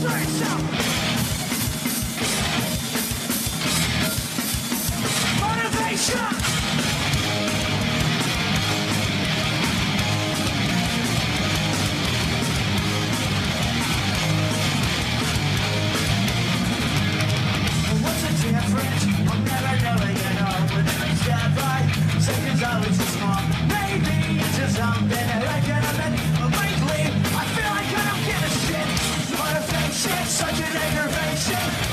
Straight out! Such an aggravation.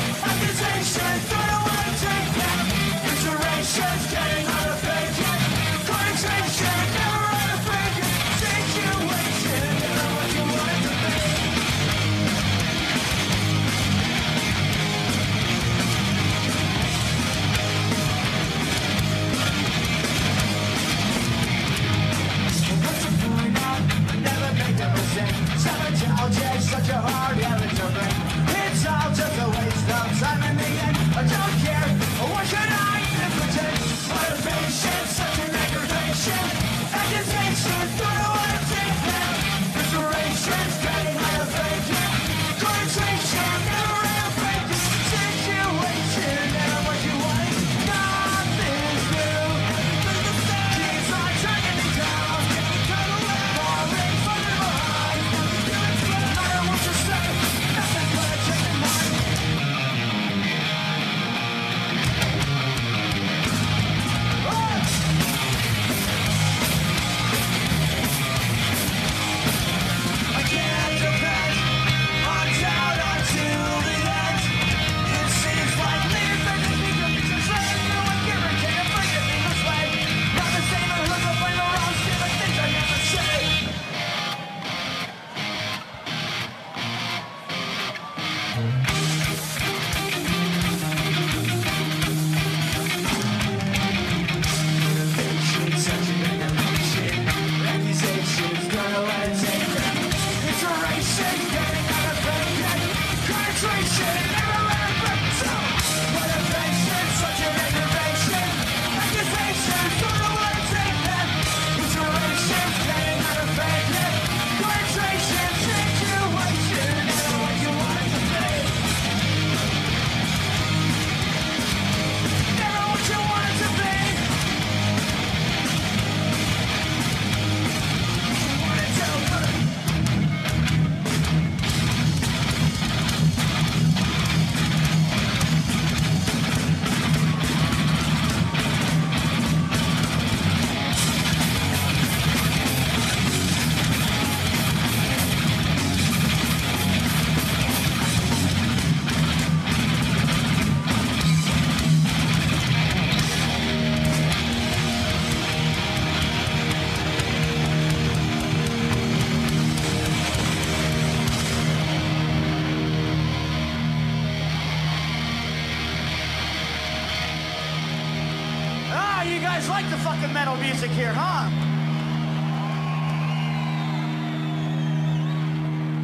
you guys like the fucking metal music here, huh?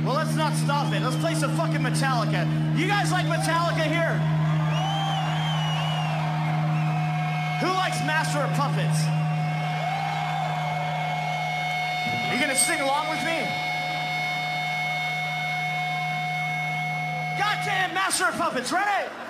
Well, let's not stop it. Let's play some fucking Metallica. You guys like Metallica here? Who likes Master of Puppets? Are you gonna sing along with me? Goddamn Master of Puppets, ready?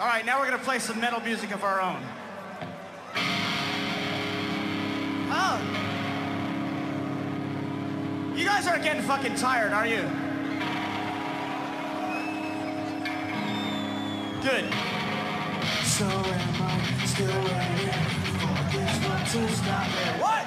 All right, now we're going to play some metal music of our own. Oh. You guys aren't getting fucking tired, are you? Good. So am I still waiting for this one to stop it. What?